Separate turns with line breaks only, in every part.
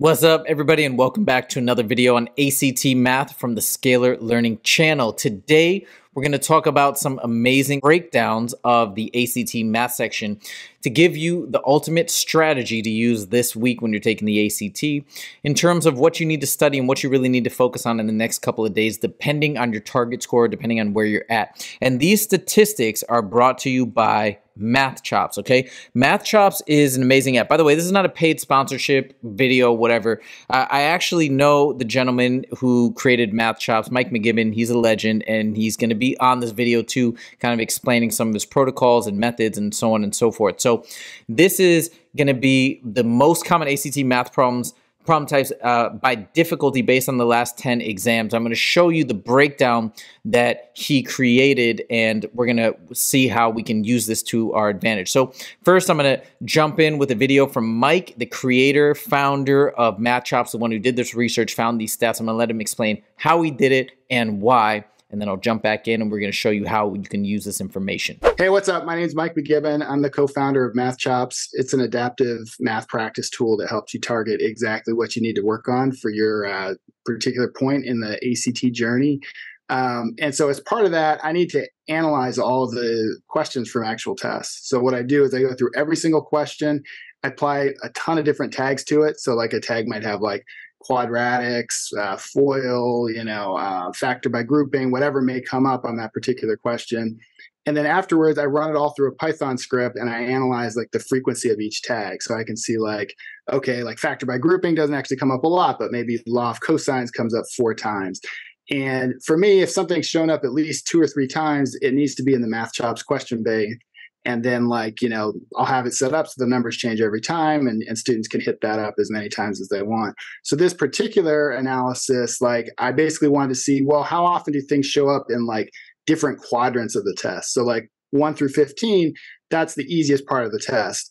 What's up everybody and welcome back to another video on ACT Math from the Scalar Learning channel. Today we're going to talk about some amazing breakdowns of the ACT math section to give you the ultimate strategy to use this week when you're taking the ACT in terms of what you need to study and what you really need to focus on in the next couple of days, depending on your target score, depending on where you're at. And these statistics are brought to you by MathChops, okay? MathChops is an amazing app. By the way, this is not a paid sponsorship video, whatever. Uh, I actually know the gentleman who created MathChops, Mike McGibbon. He's a legend, and he's going to be on this video too, kind of explaining some of his protocols and methods and so on and so forth. So this is going to be the most common ACT math problems problem types uh, by difficulty based on the last 10 exams. I'm going to show you the breakdown that he created, and we're going to see how we can use this to our advantage. So first, I'm going to jump in with a video from Mike, the creator, founder of MathChops, the one who did this research, found these stats. I'm going to let him explain how he did it and why and then I'll jump back in and we're going to show you how you can use this information.
Hey, what's up? My name is Mike McGibbon. I'm the co-founder of MathChops. It's an adaptive math practice tool that helps you target exactly what you need to work on for your uh, particular point in the ACT journey. Um, and so, as part of that, I need to analyze all the questions from actual tests. So, what I do is I go through every single question, I apply a ton of different tags to it. So, like a tag might have like quadratics, uh, FOIL, you know, uh, factor by grouping, whatever may come up on that particular question. And then afterwards, I run it all through a Python script and I analyze like the frequency of each tag. So I can see like, okay, like factor by grouping doesn't actually come up a lot, but maybe law of cosines comes up four times. And for me, if something's shown up at least two or three times, it needs to be in the MathChops question bank and then like you know i'll have it set up so the numbers change every time and, and students can hit that up as many times as they want. So this particular analysis like i basically wanted to see well how often do things show up in like different quadrants of the test? So like 1 through 15 that's the easiest part of the test.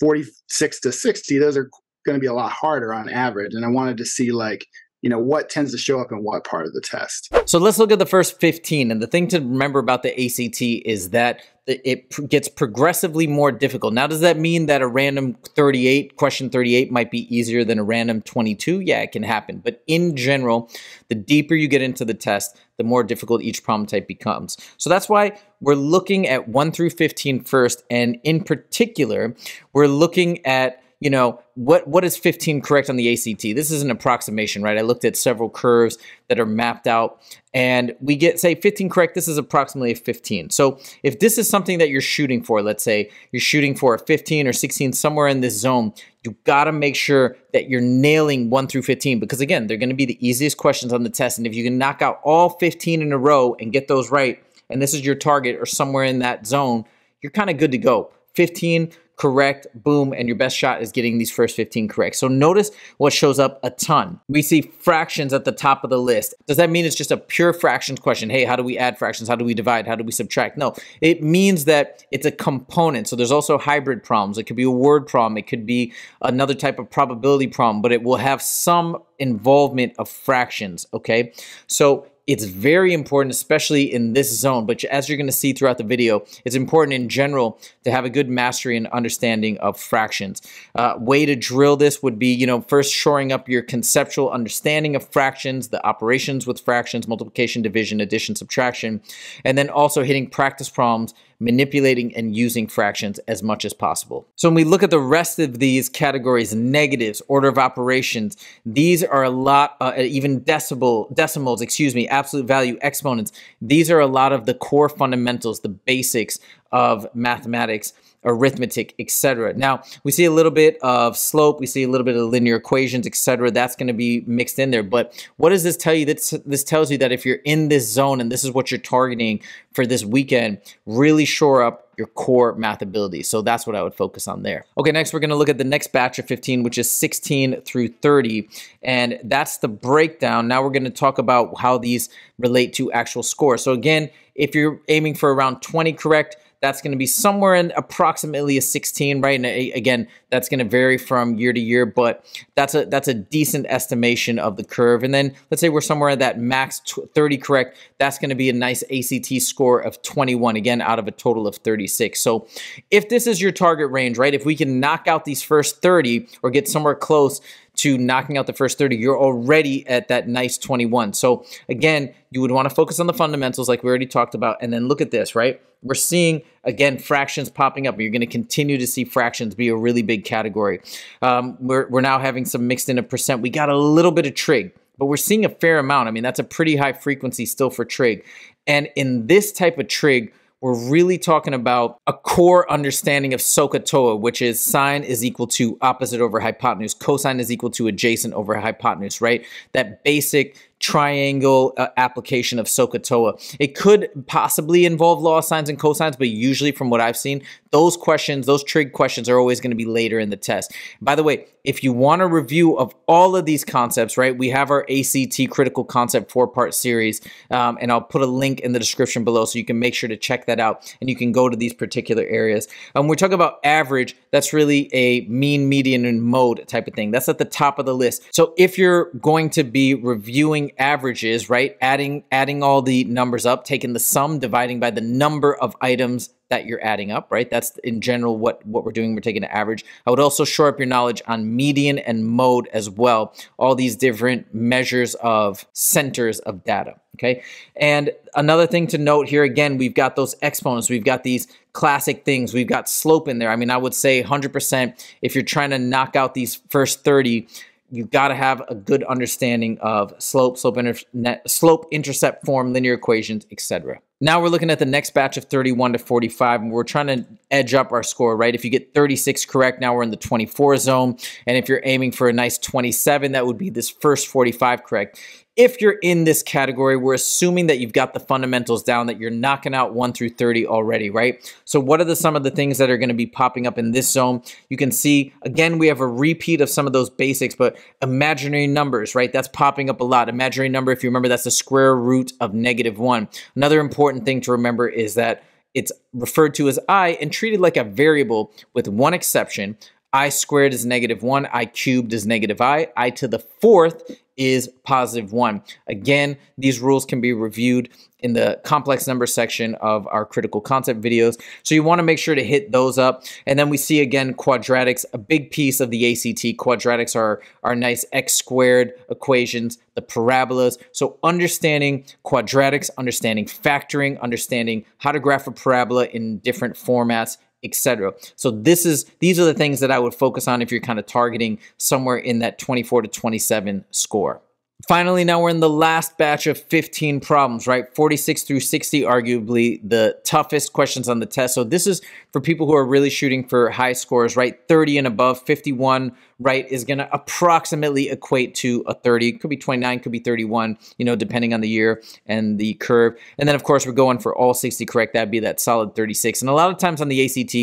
46 to 60 those are going to be a lot harder on average. And i wanted to see like you know what tends to show up in what part of the test
so let's look at the first 15 and the thing to remember about the act is that it gets progressively more difficult. Now, does that mean that a random 38, question 38, might be easier than a random 22? Yeah, it can happen. But in general, the deeper you get into the test, the more difficult each problem type becomes. So that's why we're looking at 1 through 15 first. And in particular, we're looking at you know, what what is 15 correct on the ACT? This is an approximation, right? I looked at several curves that are mapped out and we get say 15 correct, this is approximately a 15. So if this is something that you're shooting for, let's say you're shooting for a 15 or 16 somewhere in this zone, you got to make sure that you're nailing 1 through 15 because again, they're going to be the easiest questions on the test and if you can knock out all 15 in a row and get those right and this is your target or somewhere in that zone, you're kind of good to go. 15 correct, boom, and your best shot is getting these first 15 correct. So notice what shows up a ton. We see fractions at the top of the list. Does that mean it's just a pure fractions question? Hey, how do we add fractions? How do we divide? How do we subtract? No, it means that it's a component. So there's also hybrid problems. It could be a word problem. It could be another type of probability problem, but it will have some involvement of fractions, okay? So it's very important, especially in this zone. But as you're going to see throughout the video, it's important in general to have a good mastery and understanding of fractions. Uh, way to drill this would be, you know, first shoring up your conceptual understanding of fractions, the operations with fractions, multiplication, division, addition, subtraction, and then also hitting practice problems manipulating and using fractions as much as possible. So when we look at the rest of these categories, negatives, order of operations, these are a lot, uh, even decimal, decimals, excuse me, absolute value, exponents. These are a lot of the core fundamentals, the basics of mathematics arithmetic, etc. Now, we see a little bit of slope, we see a little bit of linear equations, etc. That's going to be mixed in there. But what does this tell you? This, this tells you that if you're in this zone and this is what you're targeting for this weekend, really shore up your core math ability. So that's what I would focus on there. Okay, next we're gonna look at the next batch of 15, which is 16 through 30. And that's the breakdown. Now we're gonna talk about how these relate to actual score. So again, if you're aiming for around 20 correct, that's going to be somewhere in approximately a 16, right? And again, that's going to vary from year to year, but that's a that's a decent estimation of the curve. And then let's say we're somewhere at that max 30 correct. That's going to be a nice ACT score of 21 again out of a total of 36. So if this is your target range, right? If we can knock out these first 30 or get somewhere close to knocking out the first 30, you're already at that nice 21. So again, you would want to focus on the fundamentals like we already talked about. And then look at this, right? We're seeing, again, fractions popping up. You're going to continue to see fractions be a really big category. Um, we're, we're now having some mixed in a percent. We got a little bit of trig but we're seeing a fair amount. I mean, that's a pretty high frequency still for trig. And in this type of trig, we're really talking about a core understanding of SOHCAHTOA, which is sine is equal to opposite over hypotenuse, cosine is equal to adjacent over hypotenuse, right? That basic triangle uh, application of SOHCAHTOA. It could possibly involve law of sines and cosines, but usually from what I've seen, those questions, those trig questions are always going to be later in the test. By the way, if you want a review of all of these concepts, right, we have our ACT critical concept four part series, um, and I'll put a link in the description below so you can make sure to check that out and you can go to these particular areas. Um, we're talking about average, that's really a mean, median, and mode type of thing. That's at the top of the list. So if you're going to be reviewing averages, right? Adding adding all the numbers up, taking the sum, dividing by the number of items that you're adding up, right? That's in general what, what we're doing. We're taking an average. I would also shore up your knowledge on median and mode as well. All these different measures of centers of data, okay? And another thing to note here, again, we've got those exponents. We've got these classic things. We've got slope in there. I mean, I would say 100% if you're trying to knock out these first 30, you've got to have a good understanding of slope, slope, inter- slope, intercept form, linear equations, etc. Now we're looking at the next batch of 31 to 45, and we're trying to edge up our score, right? If you get 36 correct, now we're in the 24 zone. And if you're aiming for a nice 27, that would be this first 45 correct if you're in this category, we're assuming that you've got the fundamentals down, that you're knocking out 1 through 30 already, right? So what are the some of the things that are going to be popping up in this zone? You can see, again, we have a repeat of some of those basics, but imaginary numbers, right? That's popping up a lot. Imaginary number, if you remember, that's the square root of negative 1. Another important thing to remember is that it's referred to as i and treated like a variable with one exception i squared is negative 1, i cubed is negative i, i to the fourth is positive 1. Again, these rules can be reviewed in the complex number section of our critical concept videos. So you want to make sure to hit those up. And then we see again quadratics, a big piece of the ACT. Quadratics are our nice x squared equations, the parabolas. So understanding quadratics, understanding factoring, understanding how to graph a parabola in different formats etc. So this is these are the things that I would focus on if you're kind of targeting somewhere in that 24 to 27 score. Finally, now we're in the last batch of 15 problems, right? 46 through 60, arguably the toughest questions on the test. So this is for people who are really shooting for high scores, right? 30 and above, 51 right, is going to approximately equate to a 30. Could be 29, could be 31, you know, depending on the year and the curve. And then, of course, we're going for all 60 correct. That'd be that solid 36. And a lot of times on the ACT,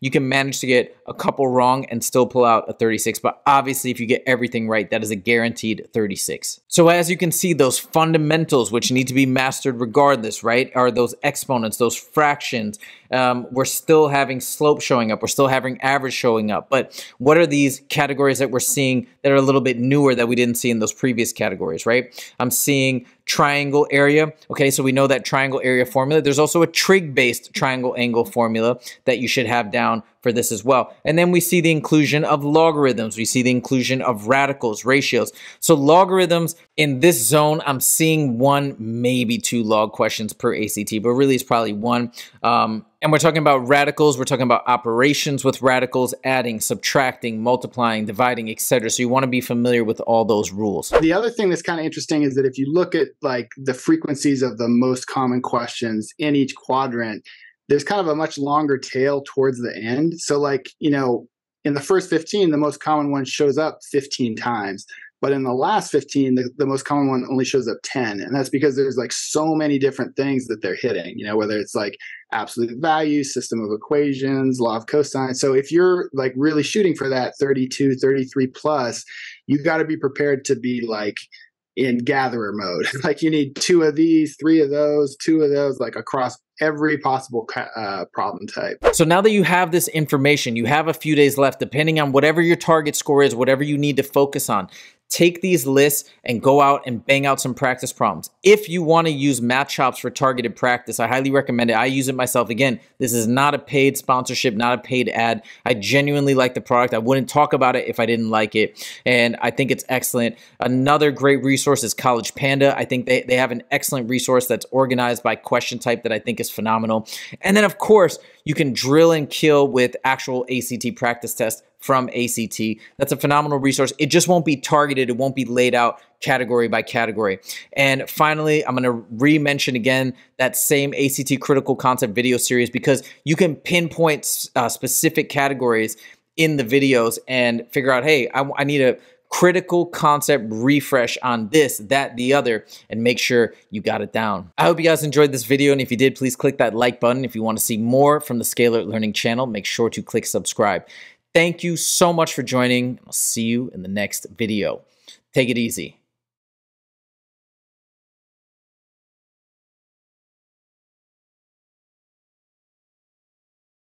you can manage to get a couple wrong and still pull out a 36. But obviously, if you get everything right, that is a guaranteed 36. So as you can see, those fundamentals, which need to be mastered regardless, right, are those exponents, those fractions, um, we're still having slope showing up. We're still having average showing up. But what are these categories that we're seeing that are a little bit newer that we didn't see in those previous categories, right? I'm seeing triangle area. Okay, so we know that triangle area formula. There's also a trig-based triangle angle formula that you should have down for this as well. And then we see the inclusion of logarithms. We see the inclusion of radicals, ratios. So logarithms in this zone, I'm seeing one, maybe two log questions per ACT, but really it's probably one. Um, and we're talking about radicals. We're talking about operations with radicals, adding, subtracting, multiplying, dividing, etc. So you want to be familiar with all those rules.
The other thing that's kind of interesting is that if you look at like the frequencies of the most common questions in each quadrant, there's kind of a much longer tail towards the end. So like, you know, in the first 15, the most common one shows up 15 times. But in the last 15, the, the most common one only shows up 10. And that's because there's like so many different things that they're hitting, you know, whether it's like absolute value, system of equations, law of cosine. So if you're like really shooting for that 32, 33 plus, you got to be prepared to be like in gatherer mode. like you need two of these, three of those, two of those, like across every possible uh, problem type.
So now that you have this information, you have a few days left, depending on whatever your target score is, whatever you need to focus on take these lists and go out and bang out some practice problems. If you want to use MathChops for targeted practice, I highly recommend it. I use it myself. Again, this is not a paid sponsorship, not a paid ad. I genuinely like the product. I wouldn't talk about it if I didn't like it. And I think it's excellent. Another great resource is College Panda. I think they, they have an excellent resource that's organized by question type that I think is phenomenal. And then, of course, you can drill and kill with actual ACT practice tests from ACT. That's a phenomenal resource. It just won't be targeted, it won't be laid out category by category. And finally, I'm going to re mention again that same ACT critical concept video series because you can pinpoint uh, specific categories in the videos and figure out, hey, I, I need a critical concept refresh on this, that, the other, and make sure you got it down. I hope you guys enjoyed this video, and if you did, please click that like button. If you want to see more from the Scalar Learning channel, make sure to click subscribe. Thank you so much for joining. I'll see you in the next video. Take it easy.